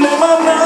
Never, mind.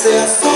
certo.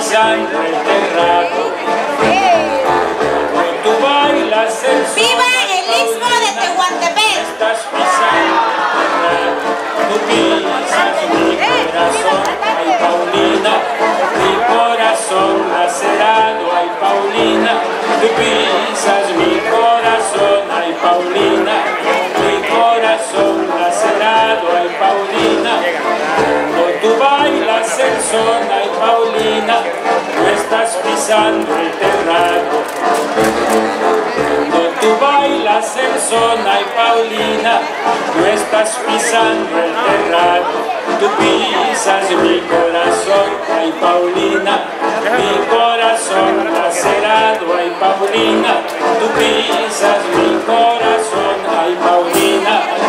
sai quel terrato tú estás pisando el terrado. Cuando tú bailas en zona y Paulina, tú estás pisando el terrado. Tú pisas mi corazón, ay Paulina, mi corazón lacerado, ay Paulina, tú pisas mi corazón, ay Paulina.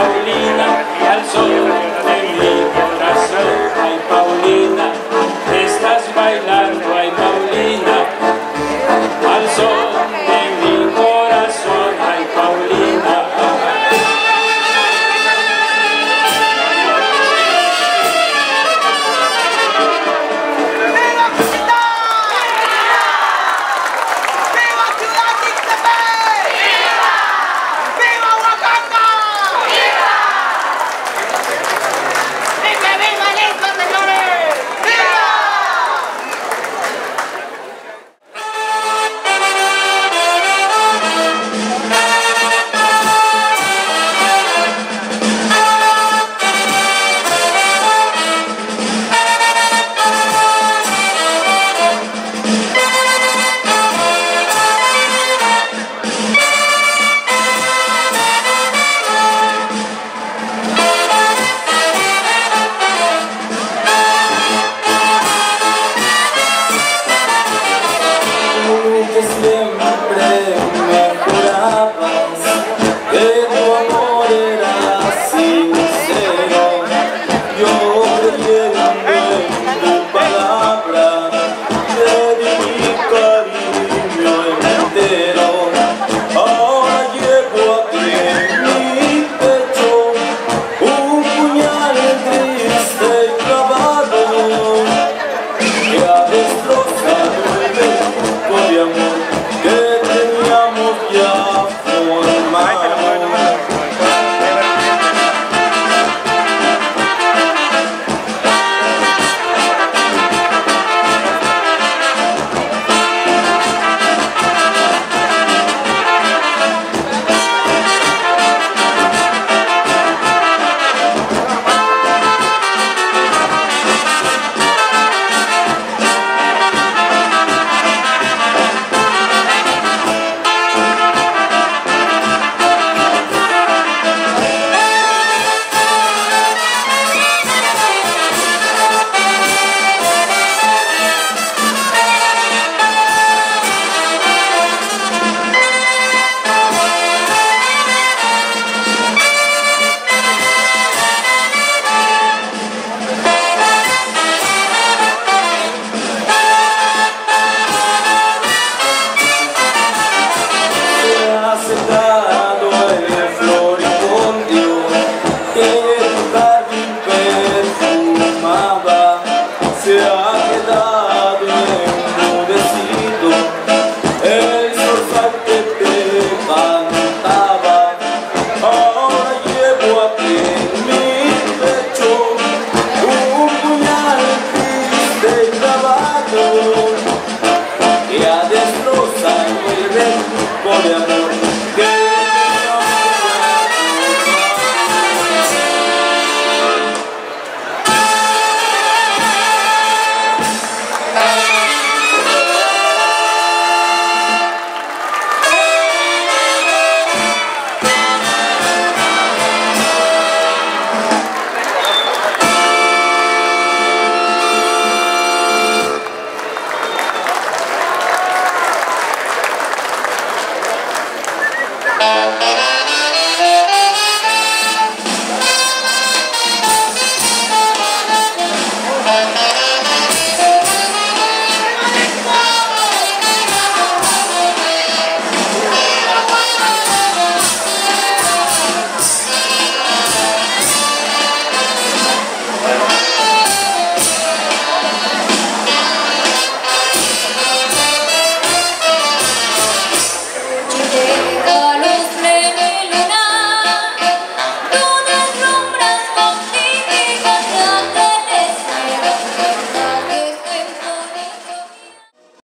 Paulina.